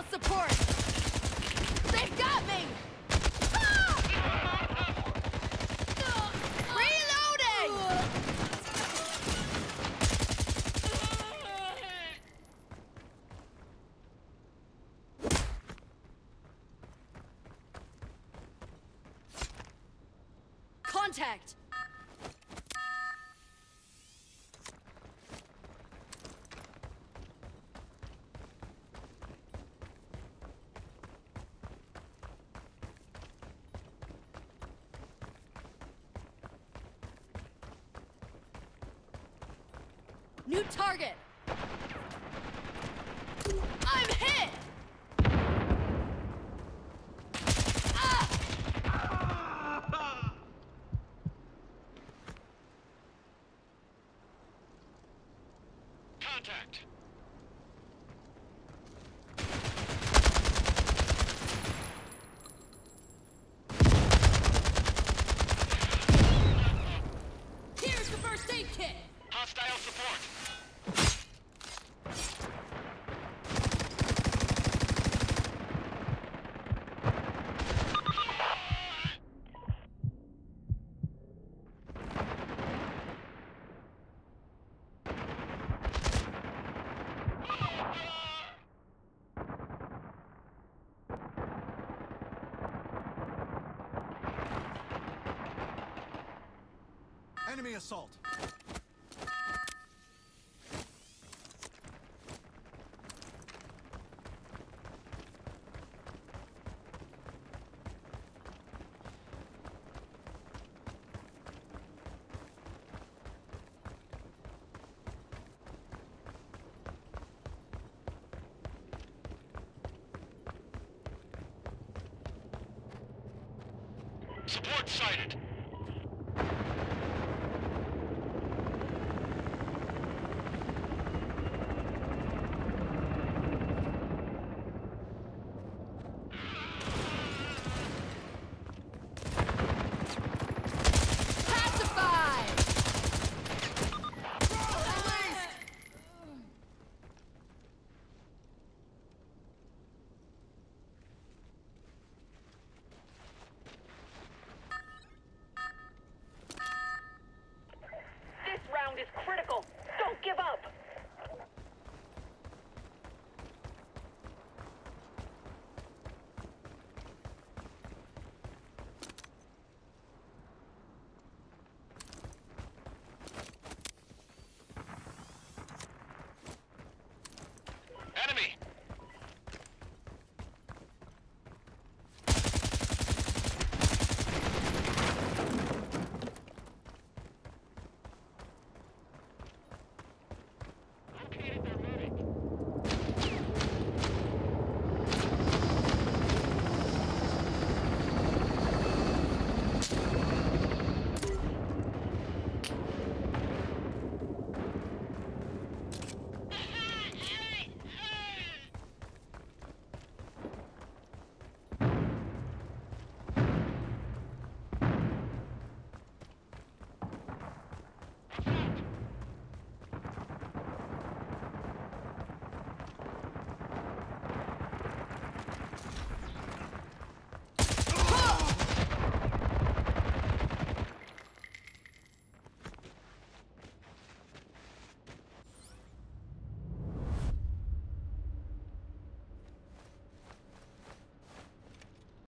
Hostile support! They've got me! Ah! Contact! New target! I'm hit! Ah! Contact. Here's the first aid kit! Hostile support. Enemy assault. Support sighted.